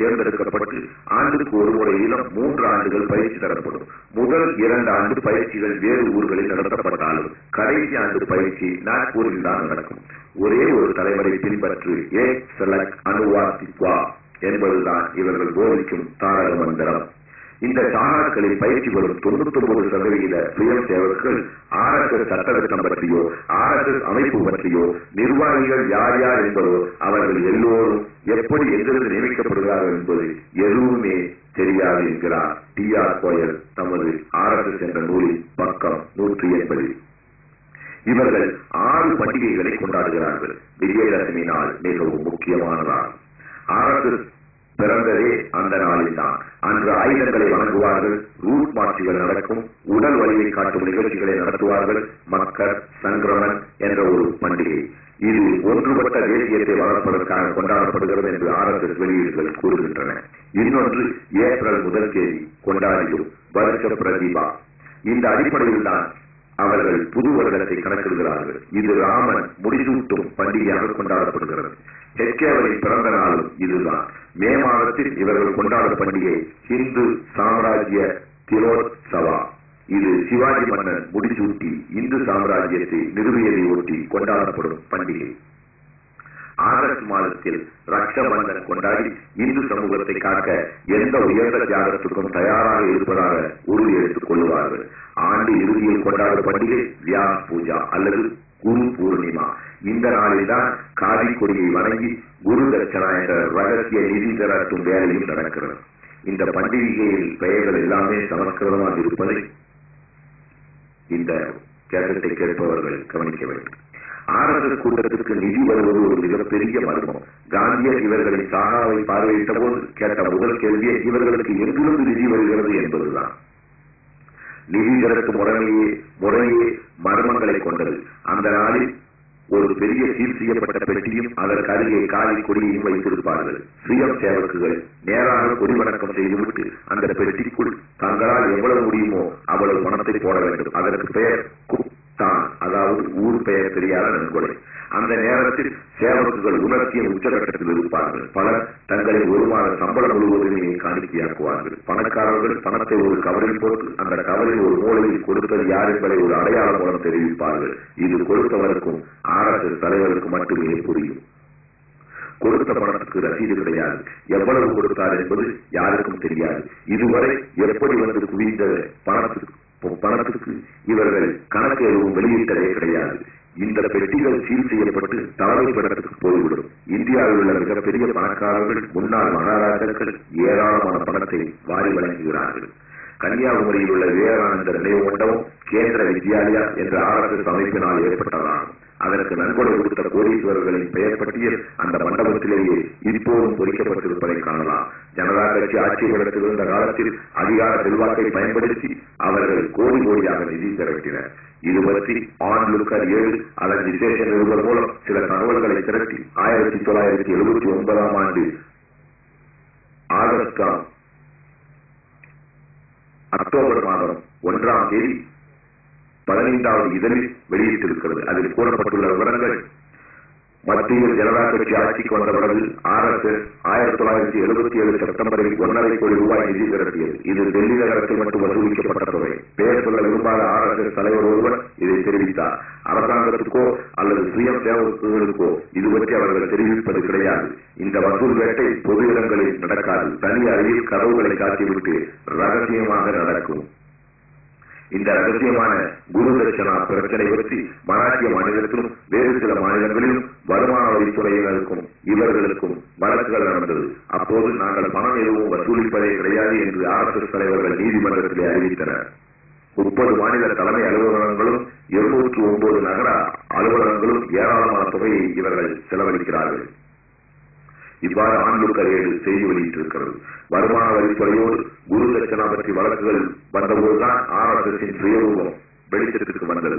தேர்ந்தெடுக்கப்பட்டு ஆண்டுக்கு ஒரு முறையிலும் மூன்று ஆண்டுகள் பயிற்சி தரப்படும். முதல் இரண்டு ஆண்டு பயிற்சிகள் வேறு ஊர்களில் நடத்தப்பட்டாலும் கடைசி ஆண்டு பயிற்சி நாக்பூரில் தான் நடக்கும். ஒரே ஒரு தலைவரை பின்பற்று ஏ செலக் அனுவாசித்வா என்பதுதான் இவர்கள் போதிக்கும் தாரக மந்திரம். இந்த சாராக்களில் பயிற்சி பெறும் தொண்ணூத்தி ஒன்பது சதவிகித சுயம் சேவர்கள் ஆர்எஸ்எஸ் சட்டத்திட்டம் பற்றியோ ஆர்எஸ்எஸ் அமைப்பு பற்றியோ நிர்வாகிகள் யார் யார் என்பதோ அவர்கள் எல்லோரும் எப்படி எங்கிருந்து நியமிக்கப்படுகிறார்கள் என்பது எதுவுமே தெரியாது என்கிறார் டி ஆர் கோயல் தமது ஆர்எஸ்எஸ் என்ற நூலில் பக்கம் நூற்றி எண்பது. இவர்கள் ஆறு பண்டிகைகளை கொண்டாடுகிறார்கள். விஜயதசமி நாள் மிகவும் முக்கியமானதாகும். ஆர்எஸ்எஸ் பிறந்ததே அந்த நாளில் தான் அன்று ஆயுதங்களை வணங்குவார்கள் ரூட் மாட்சிகள் நடக்கும் உடல் வலிமை காட்டும் நிகழ்ச்சிகளை நடத்துவார்கள் மக்கள் சங்கிரமன் என்ற ஒரு பண்டிகை. இது ஒன்றுபட்ட தேசியத்தை வளர்ப்பதற்காக கொண்டாடப்படுகிறது என்று ஆர்எஸ்எஸ் வெளியீடுகள் கூறுகின்றன. இன்னொன்று ஏப்ரல் முதல் தேதி கொண்டாடியும் வருஷ பிரதிபா. இந்த அடிப்படையில் தான் அவர்கள் புது வருடத்தை கணக்கிடுகிறார்கள். இது ராமன் முடிசூட்டும் பண்டிகையாக கொண்டாடப்படுகிறது. ஹெச்கேவரின் பிறந்த நாளும் இதுதான். மே மாதத்தில் இவர்கள் கொண்டாடும் பண்டிகை ஹிந்து சாம்ராஜ்ய திரோத்சவா. இது சிவாஜி மன்னன் முடிசூட்டி இந்து சாம்ராஜ்யத்தை நிறுவியதை ஒட்டி கொண்டாடப்படும் பண்டிகை. ஆகஸ்ட் மாதத்தில் ரக்ஷபந்தன் கொண்டாடி இந்து சமூகத்தை காக்க எந்த உயர்ந்த தியாகத்துக்கும் தயாராக இருப்பதாக உறுதி எடுத்துக் கொள்வார்கள். ஆண்டு இறுதியில் கொண்டாடும் பண்டிகை வியாஸ் பூஜா அல்லது குரு பூர்ணிமா. இந்த நாளில்தான் காதி கொடியை வணங்கி குரு தட்சணா என்ற ரகசிய நிதி திரட்டும் வேலையும் நடக்கிறது. இந்த பண்டிகையில் பெயர்கள் எல்லாமே சமஸ்கிருதமாக இருப்பதை இந்த கேட்டத்தை கேட்பவர்கள் கவனிக்க வேண்டும். ஆர்எஸ்எஸ் கூட்டத்திற்கு நிதி வருவது ஒரு மிகப்பெரிய மர்மம். காந்தியர் இவர்களின் சாகாவை பார்வையிட்ட போது கேட்ட முதல் கேள்வியே இவர்களுக்கு எங்கிருந்து நிதி வருகிறது என்பதுதான். நிதி திரட்டு முறையே முறையே மர்மங்களை கொண்டது. அந்த நாளில் ஒரு பெரிய சீல் செய்யப்பட்ட பெட்டியும் அதற்கு அருகே காலி கொடியையும் வைத்திருப்பார்கள். சுய சேவக்குகள் நேராக கொடி வணக்கம் செய்துவிட்டு அந்த பெட்டிக்குள் தங்களால் எவ்வளவு முடியுமோ அவ்வளவு பணத்தை போட வேண்டும். அதற்கு பெயர் குப்தான் அதாவது ஊர் பெயர் தெரியாத நன்கொடை. அந்த நேரத்தில் சேவகர்கள் உணர்த்தியின் உச்சகட்டத்தில் இருப்பார்கள். பலர் தங்களை ஒரு மாத சம்பளம் முழுவதுமே காணிக்கையாக்குவார்கள். பணக்காரர்கள் பணத்தை ஒரு கவரில் போட்டு அந்த கவரில் ஒரு மூலையில் கொடுத்தது யார் என்பதை ஒரு அடையாளம் மூலம் தெரிவிப்பார்கள். இது கொடுத்தவருக்கும் ஆர்எஸ்எஸ் தலைவருக்கு மட்டுமே புரியும். கொடுத்த பணத்துக்கு ரசீது கிடையாது. எவ்வளவு கொடுத்தார் என்பது யாருக்கும் தெரியாது. இதுவரை எப்படி வந்து குவிந்த பணத்துக்கு பணத்துக்கு இவர்கள் கணக்கு எதுவும் வெளியிட்டதே கிடையாது. இந்த பெட்டிகள் சீல் செய்யப்பட்டு தலைமை படத்துக்கு போய்விடும். இந்தியாவில் உள்ள மிகப்பெரிய பணக்காரர்கள் முன்னாள் மகாராஜாக்கள் ஏராளமான பணத்தை வாரி வழங்குகிறார்கள். கன்னியாகுமரியில் உள்ள விவேகானந்தர் நினைவு மண்டபம் கேந்திர வித்யாலயா என்ற ஆர்எஸ்எஸ் அமைப்பினால் ஏற்பட்டதாகும். அதற்கு நன்கொடை கொடுத்த கோடீஸ்வரர்களின் பெயர் பட்டியல் அந்த மண்டபத்திலேயே இப்போதும் பொறிக்கப்பட்டிருப்பதை காணலாம். ஜனதா கட்சி ஆட்சி நடத்தியிருந்த காலத்தில் அதிகார செல்வாக்கை பயன்படுத்தி அவர்கள் கோடி கோடியாக நிதி திரட்டினர். இது பற்றி ஆன் ஏழு அதன் விசேஷ நிருபர் மூலம் சில தகவல்களை திரட்டி ஆயிரத்தி தொள்ளாயிரத்தி எழுபத்தி ஒன்பதாம் ஆண்டு ஆகஸ்ட் அக்டோபர் மாதம் ஒன்றாம் தேதி பதினைந்தாவது இதழில் வெளியிட்டிருக்கிறது. அதில் கூறப்பட்டுள்ள விவரங்கள் மத்திய ஜனதா கட்சி ஆட்சிக்கு வந்த பிறகு ஆர்எஸ்எஸ் ஆயிரத்தி தொள்ளாயிரத்தி எழுபத்தி ஏழு செப்டம்பரில் ஒன்றரை கோடி ரூபாய் நிதி திரட்டியது. இது டெல்லி நகரத்தில் மட்டும் வசூலிக்கப்பட்ட தொகை. பெயர் சொல்ல விரும்பாத ஆர்எஸ்எஸ் தலைவர் ஒருவர் இதை தெரிவித்தார். அரசாங்கத்துக்கோ அல்லது சுய சேவகர்களுக்கோ இது பற்றி அவர்கள் தெரிவிப்பது கிடையாது. இந்த வசூல் வேட்டை பொது இடங்களில் நடக்காது. தனி அறையில் கதவுகளை காட்டிவிட்டு ரகசியமாக நடக்கும். இந்த ரகசியமான குரு தர்ஷனா பிரச்சனை பற்றி மராட்டிய மாநிலத்திலும் வேறு சில மாநிலங்களிலும் வருமான வரித்துறையினருக்கும் இவர்களுக்கும் வழக்குகள் நடந்தது. அப்போது நாங்கள் பணம் எதுவும் வசூலிப்பதே கிடையாது என்று ஆர்எஸ்எஸ் தலைவர்கள் நீதிமன்றத்திலே அறிவித்தனர். முப்பது மாநில தலைமை அலுவலகங்களும் இருநூற்று ஒன்பது நகர அலுவலகங்களும் ஏராளமான தொகையை இவர்கள் செலவழிக்கிறார்கள். இவ்வாறு ஆண்டுக்கர் ஏழு செய்தி வெளியிட்டிருக்கிறது. வருமான வரித்துறையோடு குரு தட்சணா பற்றி வழக்குகள் வந்தபோதுதான் ஆர்எஸ்எஸின் சுயரூபம் வெளிச்சத்திற்கு வந்தது.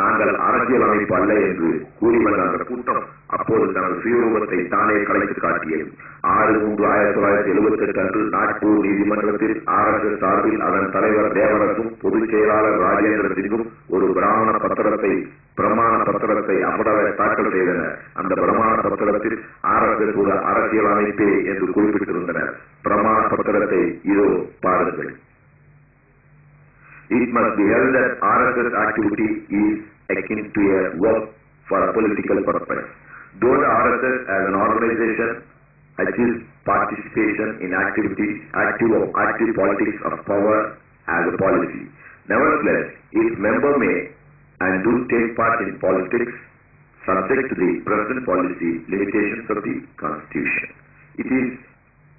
நாங்கள் அரசியல் அமைப்பு அல்ல என்று கூறி வந்த அந்த கூட்டம் அப்போது தனது சுயரூபத்தை தானே கலைத்து காட்டியது. ஆறு மூன்று ஆயிரத்தி தொள்ளாயிரத்தி எழுபத்தி எட்டு அன்று நாக்பூர் நீதிமன்றத்தில் ஆர்எஸ்எஸ் சார்பில் அதன் தலைவர் தேவரசும் பொதுச் செயலாளர் ராஜேந்திர சிங்கும் ஒரு பிராமண பத்திரத்தை பிரமாண பத்திரத்தை அபடர தாக்கல் செய்தனர். அந்த பிரமாண பத்திரத்தில் ஆர்எஸ்எஸ் ஒரு அரசியல் அமைப்பே என்று குறிப்பிட்டிருந்தனர். பிரமாண பத்திரத்தை இதோ பாருங்கள். It must be held that RSS activity is akin to a work for a political purpose. Though the RSS as an organization achieves participation in activities, active, active politics of power as a policy. Nevertheless, its member may and do take part in politics subject to the present policy limitations of the Constitution. It is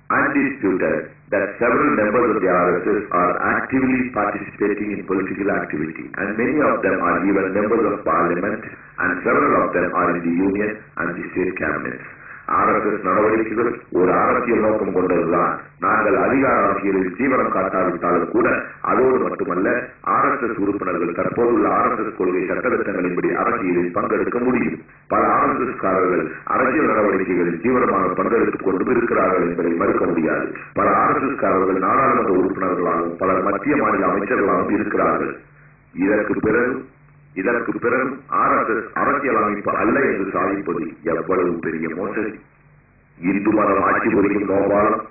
undisputed that several members of the RSS are actively participating in political activity and many of them are even members of parliament and several of them are in the union and the state cabinets. RSS நடவடிக்கைகள் ஒரு அரசியல் நோக்கம் கொண்டதுதான். நாங்கள் அதிகார அரசியலில் தீவிரம் காட்டாவிட்டாலும் கூட அதோடு மட்டுமல்ல ஆர்எஸ்எஸ் உறுப்பினர்கள் தற்போதுள்ள ஆர்எஸ்எஸ் கொள்கை சட்டத்திட்டங்களின்படி அரசியலில் பங்கெடுக்க முடியும். பல ஆர்எஸ்எஸ் காரர்கள் அரசியல் நடவடிக்கைகளில் தீவிரமாக பங்கெடுத்துக் கொண்டும் இருக்கிறார்கள் என்பதை மறுக்க முடியாது. பல ஆர்எஸ்எஸ் காரர்கள் நாடாளுமன்ற உறுப்பினர்களாகவும் பல மத்திய மாநில அமைச்சர்களாகவும் இருக்கிறார்கள். இதற்கு பிறகு இதற்கு பிறகு ஆர்எஸ்எஸ் அரசியல் அமைப்பு அல்ல என்று சாதிப்பது எவ்வளவு பெரிய மோசடி. இந்து மதம் ஆட்சி புரியும் கோபாலம்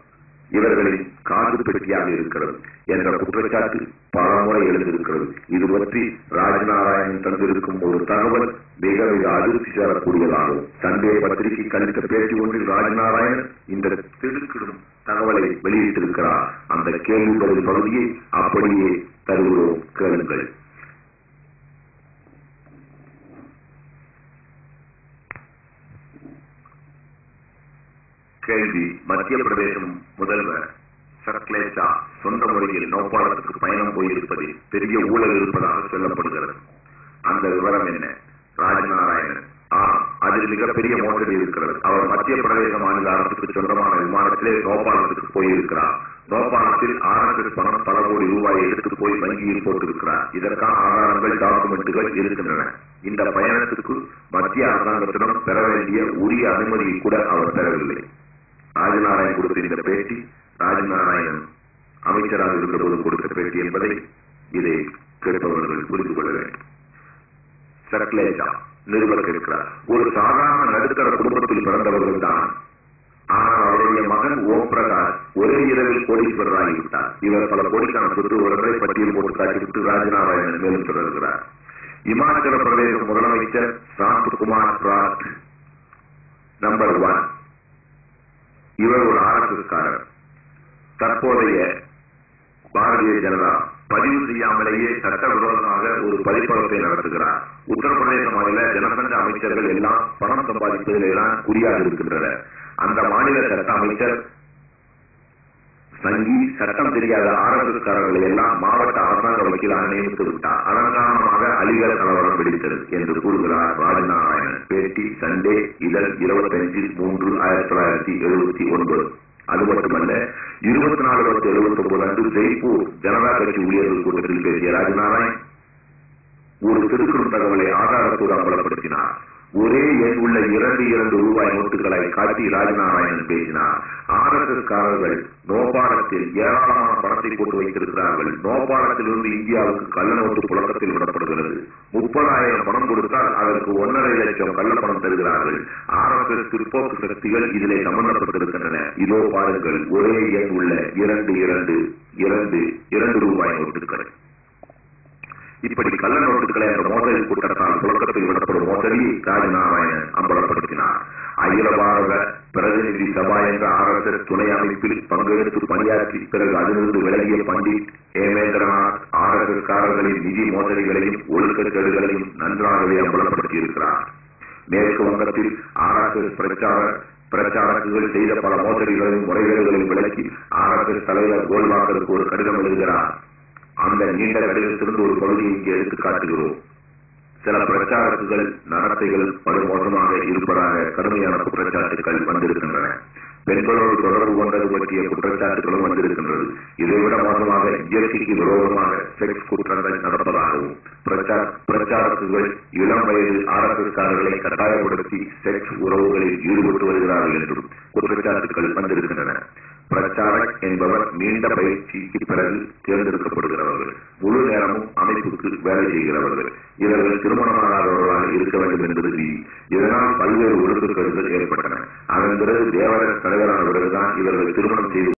இவர்களின் காது பெட்டியாக இருக்கிறது என்ற குற்றச்சாட்டு பல முறை எழுந்திருக்கிறது. இது பற்றி ராஜநாராயணன் தந்திருக்கும் ஒரு தகவல் மிக மிக அதிருப்தி தரக்கூடியதாகும். சண்டே பத்திரிகை கழித்த பேச்சு ஒன்றில் ராஜநாராயணன் இந்த திடுக்கிடும் தகவலை வெளியிட்டிருக்கிறார். அந்த கேள்வி பதில் பகுதியை அப்படியே தருகிறோம். கேளுங்கள். கேள்வி மத்திய பிரதேசம் முதல்வர் சக்லேச்சா சொந்த முறையில் நோப்பாளத்துக்கு பயணம் போயிருப்பதில் பெரிய ஊழல் இருப்பதாக சொல்லப்படுகிறது. அந்த விவரம் என்ன? ராஜநாராயணன். ஆ அதில் மிகப்பெரிய மோசடி இருக்கிறது. அவர் மத்திய பிரதேச மாநில அரசுக்கு சொந்தமான விமானத்திலே நோபாளத்துக்கு போயிருக்கிறார். நோபாளத்தில் ஆர்எஸ்எஸ் பணம் பல கோடி ரூபாயை எடுத்து போய் வங்கியில் போட்டிருக்கிறார். இதற்கான ஆதாரங்கள் டாக்குமெண்ட்டுகள் இருக்கின்றன. இந்த பயணத்துக்கு மத்திய அரசாங்கத்திடம் பெற வேண்டிய உரிய அனுமதியை கூட அவர் பெறவில்லை. ராஜநாராயண் கொடுத்த இந்த பேட்டி ராஜநாராயணன் அமைச்சராக இருந்தபோது கொடுத்த பேட்டி என்பதை இதை கேட்பவர்கள் புரிந்து கொள்ள வேண்டும். சரக்லேஜா நிருபர் இருக்கிறார் ஒரு சாதாரண நடுத்தர குடும்பத்தில் பிறந்தவர்கள் தான். ஆனால் அவருடைய மகன் ஓம் பிரகாஷ் ஒரே இரவில் கோடீஸ்வரராகிவிட்டார் இவர் பல கோடிக்கான சொத்து ஒன்றை பட்டியல் போட்டு காட்டிவிட்டு ராஜநாராயணன் மேலும் தொடர்கிறார். இமாச்சல பிரதேச முதலமைச்சர் சாந்த் குமார் ராத் நம்பர் ஒன். இவர் ஒரு ஆரம்பக்காரர் தற்போதைய பாரதிய ஜனதா பதிவு செய்யாமலேயே சட்டவிரோதமாக ஒரு பதிப்பகத்தை நடத்துகிறார். உத்தரப்பிரதேச மாநில ஜனசங்க அமைச்சர்கள் எல்லாம் பணம் சம்பாதிப்பதில் எல்லாம் குறியாக இருக்கின்றனர். அந்த மாநில சட்ட அமைச்சர் வங்கி சட்டம் தெரியாத ஆரம்பக்காரர்களை எல்லாம் மாவட்ட அரசாங்க வக்கீலாக நியமித்து விட்டார். அதன் அலிகர கலவரம் வெடித்தது என்று கூறுகிறார் ராஜநாராயணன். பேட்டி சண்டே இதழ் இருபத்தஞ்சு மூன்று ஆயிரத்தி தொள்ளாயிரத்தி எழுபத்தி ஒன்பது. அது மட்டுமல்ல இருபத்தி நாலு பத்து எழுபத்தி ஒன்பது அன்று ஜெய்ப்பூர் ஜனதா கட்சி ஊழியர்கள் கூட்டத்தில் பேசிய ராஜநாராயண் ஒரு திருக்குறும் தகவலை ஆதாரத்தோடு அம்பலப்படுத்தினார். ஒரே எண் உள்ள இரண்டு இரண்டு ரூபாய் நோட்டுகளை காட்டி ராஜநாராயணன் பேசினார். ஆர் எஸ் எஸ் காரர்கள் நோபாலத்தில் ஏராளமான பணத்தை போட்டு வைத்திருக்கிறார்கள். நோபாலத்திலிருந்து இந்தியாவுக்கு கள்ள நோட்டு புழக்கத்தில் விடப்படுகிறது. முப்பதாயிரம் பணம் கொடுத்தால் அதற்கு ஒன்றரை லட்சம் கள்ள பணம் தருகிறார்கள். ஆர் எஸ் எஸ் பிற்போக்கு சக்திகள் இதிலே சம்பந்தப்பட்டிருக்கின்றன. இதோ பாருங்கள் ஒரே எண் உள்ள இரண்டு இரண்டு இரண்டு இரண்டு ரூபாய் நோட்டுகள். இப்படி கள்ள நோட்டுகளை அந்த மோசடி கூட்டத்தால் புழக்கத்தில் விடப்படும் மோசடியை ராஜநாராயணன் அம்பலப்படுத்தினார். அகில பாரத பிரதிநிதி சபா என்ற ஆர்எஸ்எஸ் துணை அமைப்பில் பங்கெடுத்து பணியாற்றி பிறகு அதிலிருந்து விலகிய பண்டிட் ஹேமேந்திரநாத் ஆர்எஸ்எஸ் காரர்களின் நிதி மோசடிகளையும் ஒழுக்கக்கேடுகளையும் நன்றாகவே அம்பலப்படுத்தியிருக்கிறார். மேற்கு வங்கத்தில் ஆர்எஸ்எஸ் பிரச்சாரர் பிரச்சாரங்கள் செய்த பல மோசடிகளையும் முறைகேடுகளையும் விளக்கி ஆர்எஸ்எஸ் தலைவர் கோல்வாக்கருக்கு ஒரு கடிதம் எழுதுகிறார். அந்த நீண்ட கடிதத்திலிருந்து ஒரு பகுதியை இங்கே எடுத்து காட்டுகிறோம். சில பிரச்சாரத்துகள் நடத்தைகள் படுமோசமாக இருப்பதாக கடுமையான குற்றச்சாட்டுகள் வந்திருக்கின்றன. பெண்களோடு தொடர்பு கொண்டது பற்றிய குற்றச்சாட்டுகளும் வந்திருக்கின்றது. இதைவிட மோசமாக இயற்கைக்கு விரோதமாக செக்ஸ் குற்றங்கள் நடப்பதாகவும் பிரச்சார இளம் வயது ஆரம்பக்காரர்களை கட்டாயப்படுத்தி செக்ஸ் உறவுகளில் ஈடுபட்டு வருகிறார்கள் என்றும் குற்றச்சாட்டுகள் வந்திருக்கின்றன. பிரச்சார என்பவர் நீண்ட பயிற்சிக்கு பிறகு தேர்ந்தெடுக்கப்படுகிறவர்கள். முழு நேரமும் அமைப்புக்கு வேலை செய்கிறவர்கள். இவர்கள் திருமணமாகாதவர்களாக இருக்க வேண்டும் என்பது விதி இதனால் பல்வேறு ஒழுங்குகள் ஏற்பட்டன. அதன் பிறகு தேவர தலைவரான பிறகுதான் இவர்கள் திருமணம் செய்து